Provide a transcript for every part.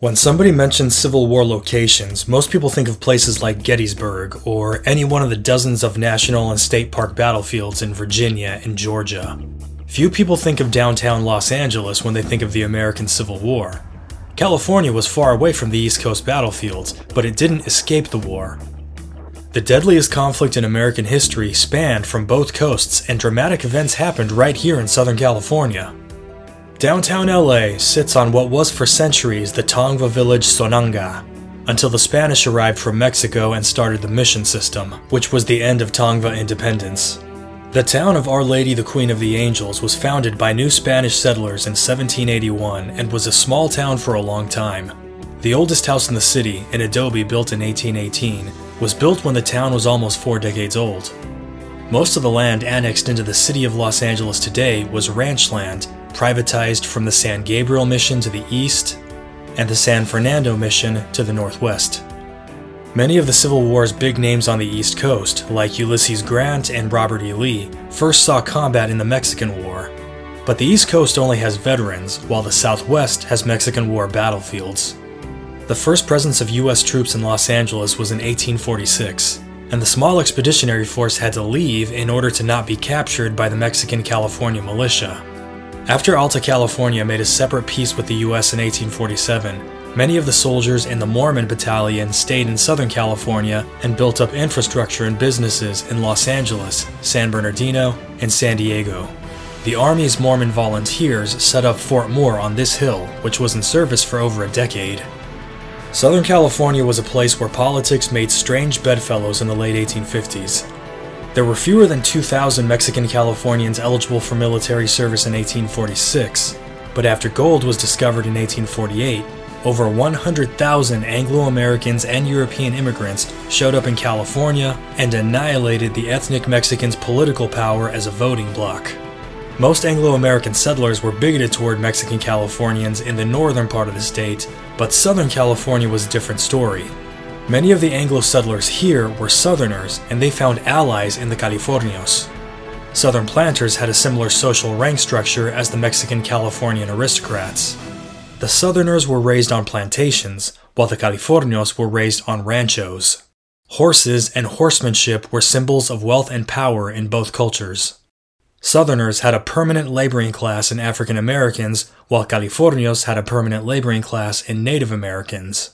When somebody mentions Civil War locations, most people think of places like Gettysburg or any one of the dozens of national and state park battlefields in Virginia and Georgia. Few people think of downtown Los Angeles when they think of the American Civil War. California was far away from the East Coast battlefields, but it didn't escape the war. The deadliest conflict in American history spanned from both coasts, and dramatic events happened right here in Southern California. Downtown LA sits on what was for centuries the Tongva village Sonanga, until the Spanish arrived from Mexico and started the mission system, which was the end of Tongva independence. The town of Our Lady the Queen of the Angels was founded by new Spanish settlers in 1781 and was a small town for a long time. The oldest house in the city, an adobe built in 1818, was built when the town was almost four decades old. Most of the land annexed into the city of Los Angeles today was ranch land privatized from the San Gabriel Mission to the east and the San Fernando Mission to the northwest. Many of the Civil War's big names on the East Coast, like Ulysses Grant and Robert E. Lee, first saw combat in the Mexican War. But the East Coast only has veterans, while the Southwest has Mexican War battlefields. The first presence of US troops in Los Angeles was in 1846, and the small expeditionary force had to leave in order to not be captured by the Mexican California militia. After Alta California made a separate peace with the US in 1847, many of the soldiers in the Mormon Battalion stayed in Southern California and built up infrastructure and businesses in Los Angeles, San Bernardino, and San Diego. The Army's Mormon volunteers set up Fort Moore on this hill, which was in service for over a decade. Southern California was a place where politics made strange bedfellows in the late 1850s. There were fewer than 2,000 Mexican Californians eligible for military service in 1846, but after gold was discovered in 1848, over 100,000 Anglo Americans and European immigrants showed up in California and annihilated the ethnic Mexicans' political power as a voting bloc. Most Anglo American settlers were bigoted toward Mexican Californians in the northern part of the state, but Southern California was a different story. Many of the Anglo settlers here were Southerners, and they found allies in the Californios. Southern planters had a similar social rank structure as the Mexican Californian aristocrats. The Southerners were raised on plantations, while the Californios were raised on ranchos. Horses and horsemanship were symbols of wealth and power in both cultures. Southerners had a permanent laboring class in African Americans, while Californios had a permanent laboring class in Native Americans.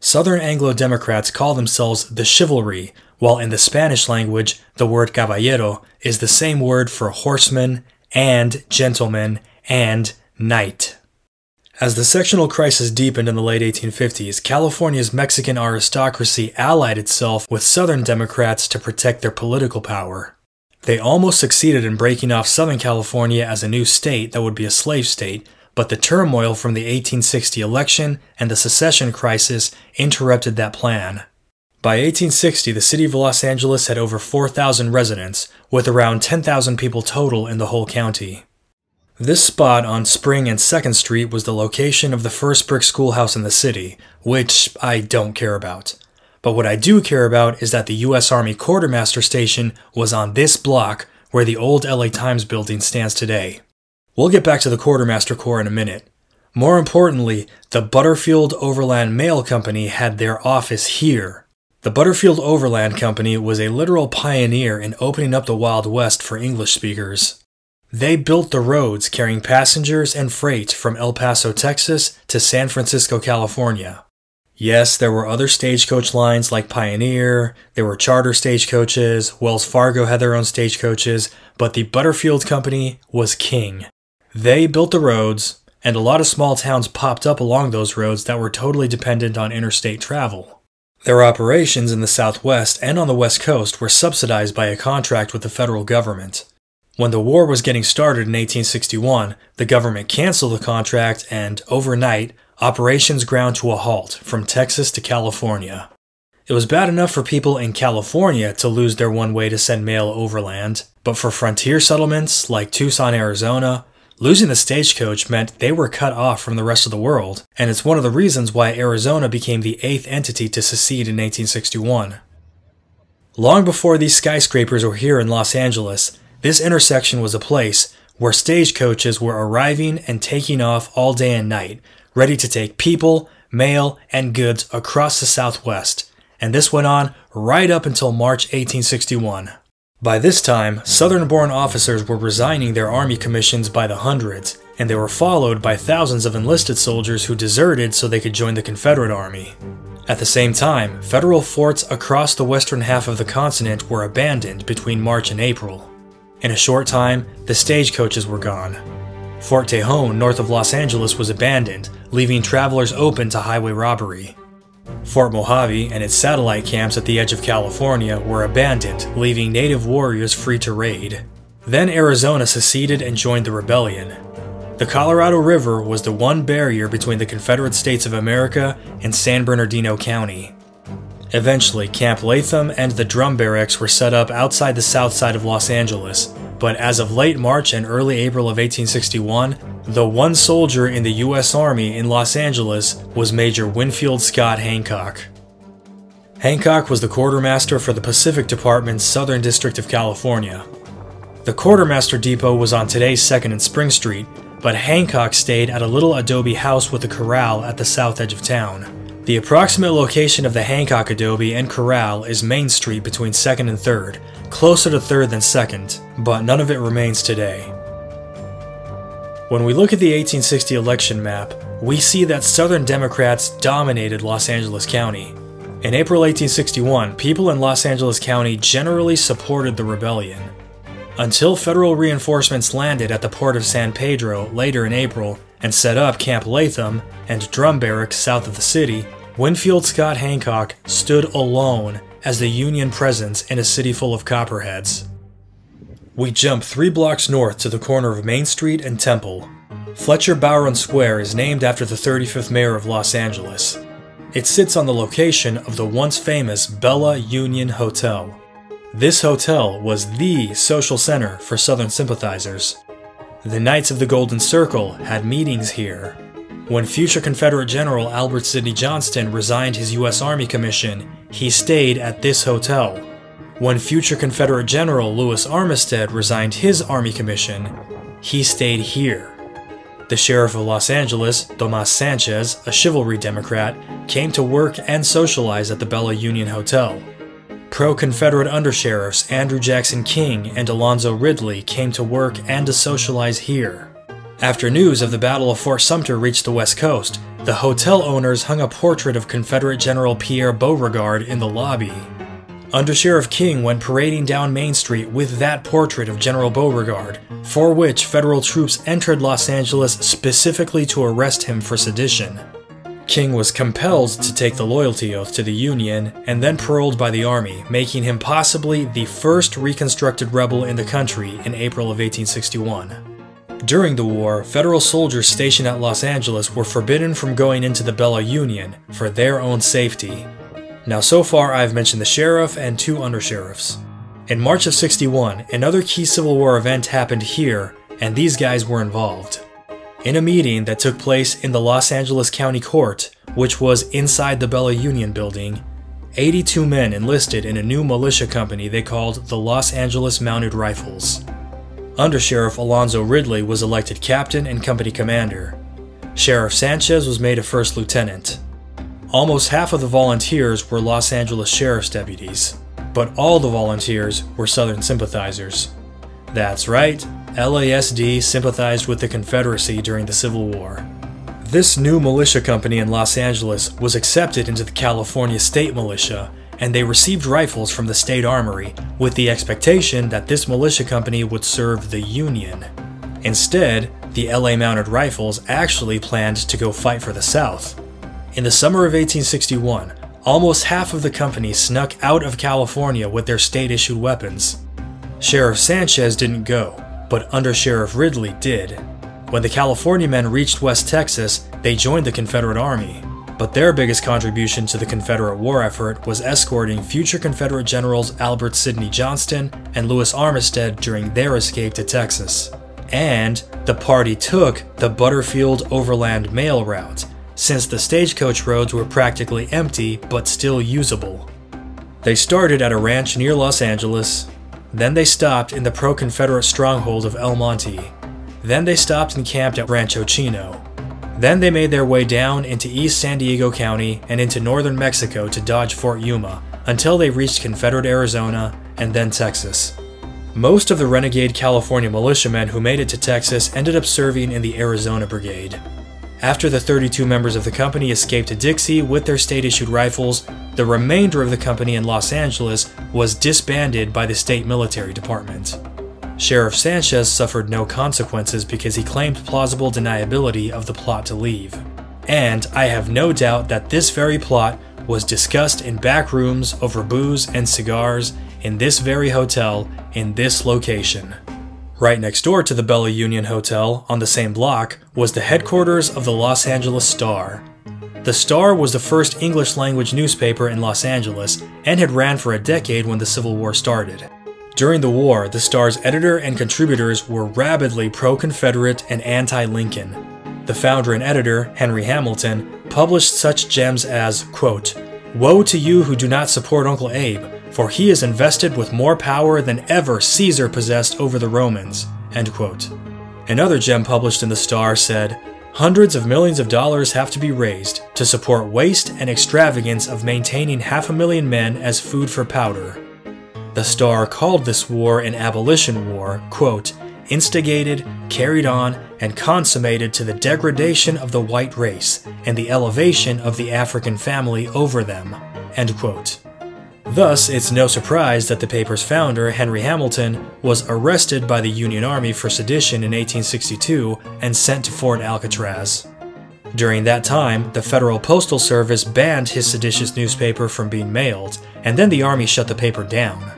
Southern Anglo Democrats call themselves the chivalry, while in the Spanish language, the word caballero is the same word for horseman and gentleman and knight. As the sectional crisis deepened in the late 1850s, California's Mexican aristocracy allied itself with Southern Democrats to protect their political power. They almost succeeded in breaking off Southern California as a new state that would be a slave state, but the turmoil from the 1860 election and the secession crisis interrupted that plan. By 1860, the city of Los Angeles had over 4,000 residents, with around 10,000 people total in the whole county. This spot on Spring and 2nd Street was the location of the first brick schoolhouse in the city, which I don't care about. But what I do care about is that the U.S. Army Quartermaster Station was on this block where the old LA Times building stands today. We'll get back to the Quartermaster Corps in a minute. More importantly, the Butterfield Overland Mail Company had their office here. The Butterfield Overland Company was a literal pioneer in opening up the Wild West for English speakers. They built the roads carrying passengers and freight from El Paso, Texas to San Francisco, California. Yes, there were other stagecoach lines like Pioneer, there were charter stagecoaches, Wells Fargo had their own stagecoaches, but the Butterfield Company was king. They built the roads, and a lot of small towns popped up along those roads that were totally dependent on interstate travel. Their operations in the Southwest and on the West Coast were subsidized by a contract with the federal government. When the war was getting started in 1861, the government canceled the contract and, overnight, operations ground to a halt from Texas to California. It was bad enough for people in California to lose their one way to send mail overland, but for frontier settlements like Tucson, Arizona, Losing the stagecoach meant they were cut off from the rest of the world, and it's one of the reasons why Arizona became the eighth entity to secede in 1861. Long before these skyscrapers were here in Los Angeles, this intersection was a place where stagecoaches were arriving and taking off all day and night, ready to take people, mail, and goods across the Southwest, and this went on right up until March 1861. By this time, Southern born officers were resigning their Army commissions by the hundreds, and they were followed by thousands of enlisted soldiers who deserted so they could join the Confederate Army. At the same time, federal forts across the western half of the continent were abandoned between March and April. In a short time, the stagecoaches were gone. Fort Tejon, north of Los Angeles, was abandoned, leaving travelers open to highway robbery. Fort Mojave and its satellite camps at the edge of California were abandoned, leaving native warriors free to raid. Then Arizona seceded and joined the rebellion. The Colorado River was the one barrier between the Confederate States of America and San Bernardino County. Eventually, Camp Latham and the drum barracks were set up outside the south side of Los Angeles, but as of late March and early April of 1861, the one soldier in the U.S. Army in Los Angeles was Major Winfield Scott Hancock. Hancock was the quartermaster for the Pacific Department's Southern District of California. The quartermaster depot was on today's 2nd and Spring Street, but Hancock stayed at a little adobe house with a corral at the south edge of town. The approximate location of the Hancock Adobe and Corral is Main Street between 2nd and 3rd, closer to 3rd than 2nd, but none of it remains today. When we look at the 1860 election map, we see that Southern Democrats dominated Los Angeles County. In April 1861, people in Los Angeles County generally supported the rebellion. Until federal reinforcements landed at the port of San Pedro later in April and set up Camp Latham and drum barracks south of the city, Winfield Scott Hancock stood alone as the Union presence in a city full of copperheads. We jump three blocks north to the corner of Main Street and Temple. Fletcher Bowron Square is named after the 35th mayor of Los Angeles. It sits on the location of the once famous Bella Union Hotel. This hotel was the social center for Southern sympathizers. The Knights of the Golden Circle had meetings here, when future Confederate General Albert Sidney Johnston resigned his U.S. Army commission, he stayed at this hotel. When future Confederate General Lewis Armistead resigned his Army commission, he stayed here. The Sheriff of Los Angeles, Tomas Sanchez, a chivalry Democrat, came to work and socialize at the Bella Union Hotel. Pro Confederate undersheriffs Andrew Jackson King and Alonzo Ridley came to work and to socialize here. After news of the Battle of Fort Sumter reached the West Coast, the hotel owners hung a portrait of Confederate General Pierre Beauregard in the lobby. Under Sheriff King went parading down Main Street with that portrait of General Beauregard, for which federal troops entered Los Angeles specifically to arrest him for sedition. King was compelled to take the loyalty oath to the Union and then paroled by the Army, making him possibly the first reconstructed rebel in the country in April of 1861. During the war, federal soldiers stationed at Los Angeles were forbidden from going into the Bella Union for their own safety. Now, so far, I've mentioned the sheriff and two undersheriffs. In March of 61, another key Civil War event happened here, and these guys were involved. In a meeting that took place in the Los Angeles County Court, which was inside the Bella Union building, 82 men enlisted in a new militia company they called the Los Angeles Mounted Rifles. Under Sheriff Alonzo Ridley was elected captain and company commander. Sheriff Sanchez was made a first lieutenant. Almost half of the volunteers were Los Angeles Sheriff's deputies, but all the volunteers were Southern sympathizers. That's right, LASD sympathized with the Confederacy during the Civil War. This new militia company in Los Angeles was accepted into the California State Militia and they received rifles from the state armory with the expectation that this militia company would serve the Union. Instead, the LA Mounted Rifles actually planned to go fight for the South. In the summer of 1861, almost half of the company snuck out of California with their state issued weapons. Sheriff Sanchez didn't go, but Under Sheriff Ridley did. When the California men reached West Texas, they joined the Confederate Army. But their biggest contribution to the Confederate war effort was escorting future Confederate generals Albert Sidney Johnston and Lewis Armistead during their escape to Texas. And the party took the Butterfield Overland Mail route, since the stagecoach roads were practically empty but still usable. They started at a ranch near Los Angeles, then they stopped in the pro Confederate stronghold of El Monte, then they stopped and camped at Rancho Chino, Then they made their way down into East San Diego County and into northern Mexico to dodge Fort Yuma until they reached Confederate Arizona and then Texas. Most of the renegade California militiamen who made it to Texas ended up serving in the Arizona Brigade. After the 32 members of the company escaped to Dixie with their state issued rifles, the remainder of the company in Los Angeles was disbanded by the state military department. Sheriff Sanchez suffered no consequences because he claimed plausible deniability of the plot to leave. And I have no doubt that this very plot was discussed in back rooms over booze and cigars in this very hotel in this location. Right next door to the Bella Union Hotel, on the same block, was the headquarters of the Los Angeles Star. The Star was the first English language newspaper in Los Angeles and had ran for a decade when the Civil War started. During the war, the Star's editor and contributors were rabidly pro Confederate and anti Lincoln. The founder and editor, Henry Hamilton, published such gems as, quote, Woe to you who do not support Uncle Abe, for he is invested with more power than ever Caesar possessed over the Romans. End quote. Another gem published in the Star said, Hundreds of millions of dollars have to be raised to support waste and extravagance of maintaining half a million men as food for powder. The Star called this war an abolition war, quote, instigated, carried on, and consummated to the degradation of the white race and the elevation of the African family over them. Thus, it's no surprise that the paper's founder, Henry Hamilton, was arrested by the Union Army for sedition in 1862 and sent to Fort Alcatraz. During that time, the Federal Postal Service banned his seditious newspaper from being mailed, and then the Army shut the paper down.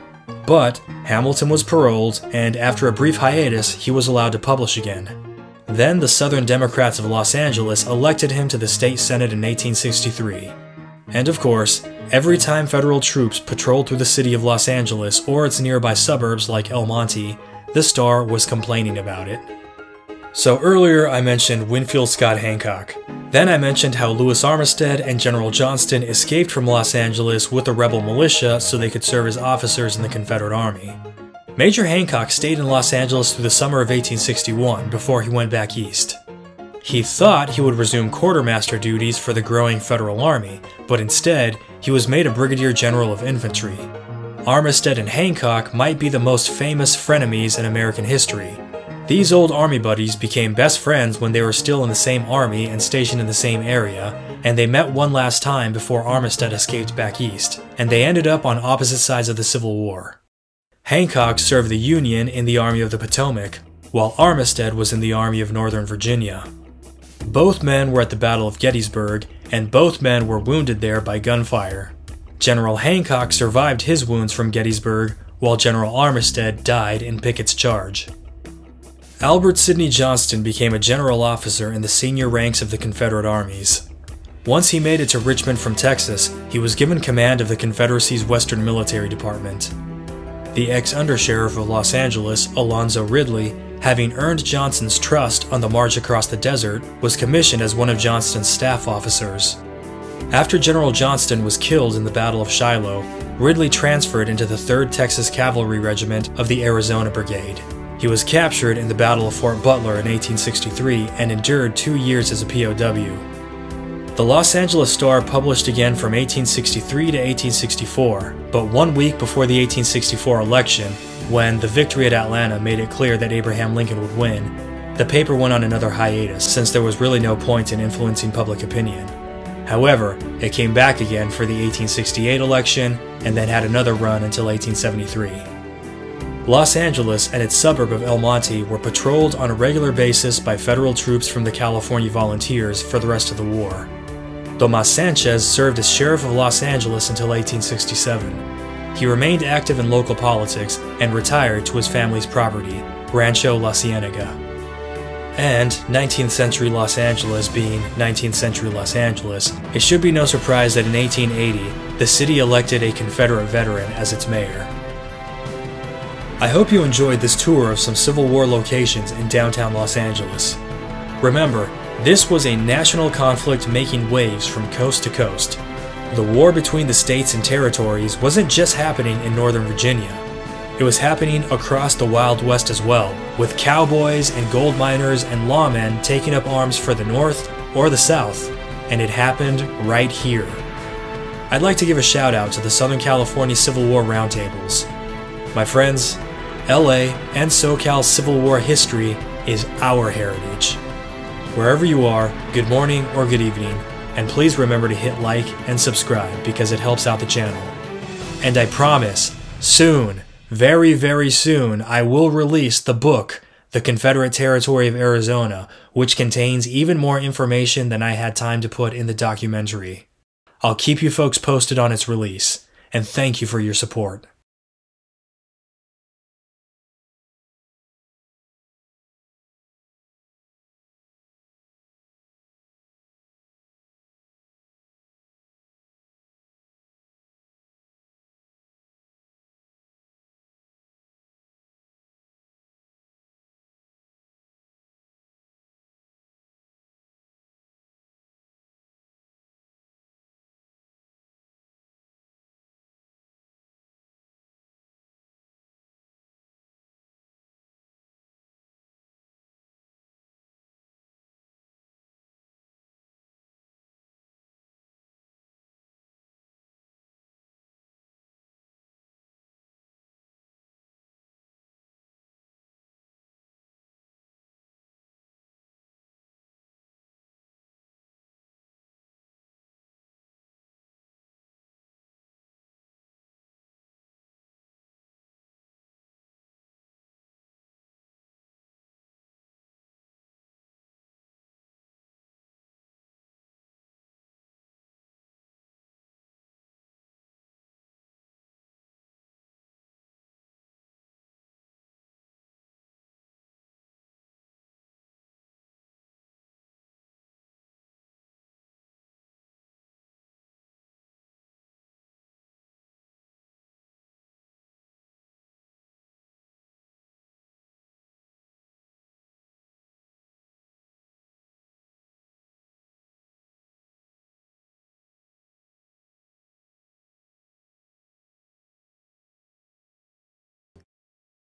But Hamilton was paroled, and after a brief hiatus, he was allowed to publish again. Then the Southern Democrats of Los Angeles elected him to the state senate in 1863. And of course, every time federal troops patrolled through the city of Los Angeles or its nearby suburbs like El Monte, the Star was complaining about it. So earlier I mentioned Winfield Scott Hancock. Then I mentioned how Lewis Armistead and General Johnston escaped from Los Angeles with the rebel militia so they could serve as officers in the Confederate Army. Major Hancock stayed in Los Angeles through the summer of 1861 before he went back east. He thought he would resume quartermaster duties for the growing Federal Army, but instead, he was made a brigadier general of infantry. Armistead and Hancock might be the most famous frenemies in American history, these old army buddies became best friends when they were still in the same army and stationed in the same area, and they met one last time before Armistead escaped back east, and they ended up on opposite sides of the Civil War. Hancock served the Union in the Army of the Potomac, while Armistead was in the Army of Northern Virginia. Both men were at the Battle of Gettysburg, and both men were wounded there by gunfire. General Hancock survived his wounds from Gettysburg, while General Armistead died in Pickett's charge. Albert Sidney Johnston became a general officer in the senior ranks of the Confederate armies. Once he made it to Richmond from Texas, he was given command of the Confederacy's Western Military Department. The ex undersheriff of Los Angeles, Alonzo Ridley, having earned Johnston's trust on the march across the desert, was commissioned as one of Johnston's staff officers. After General Johnston was killed in the Battle of Shiloh, Ridley transferred into the 3rd Texas Cavalry Regiment of the Arizona Brigade. He was captured in the Battle of Fort Butler in 1863 and endured two years as a POW. The Los Angeles Star published again from 1863 to 1864, but one week before the 1864 election, when the victory at Atlanta made it clear that Abraham Lincoln would win, the paper went on another hiatus since there was really no point in influencing public opinion. However, it came back again for the 1868 election and then had another run until 1873. Los Angeles and its suburb of El Monte were patrolled on a regular basis by federal troops from the California Volunteers for the rest of the war. Tomas Sanchez served as sheriff of Los Angeles until 1867. He remained active in local politics and retired to his family's property, Rancho La Cienega. And 19th century Los Angeles being 19th century Los Angeles, it should be no surprise that in 1880, the city elected a Confederate veteran as its mayor. I hope you enjoyed this tour of some Civil War locations in downtown Los Angeles. Remember, this was a national conflict making waves from coast to coast. The war between the states and territories wasn't just happening in Northern Virginia. It was happening across the Wild West as well, with cowboys and gold miners and lawmen taking up arms for the North or the South, and it happened right here. I'd like to give a shout out to the Southern California Civil War Roundtables. My friends, LA and SoCal Civil War history is our heritage. Wherever you are, good morning or good evening, and please remember to hit like and subscribe because it helps out the channel. And I promise, soon, very, very soon, I will release the book, The Confederate Territory of Arizona, which contains even more information than I had time to put in the documentary. I'll keep you folks posted on its release, and thank you for your support.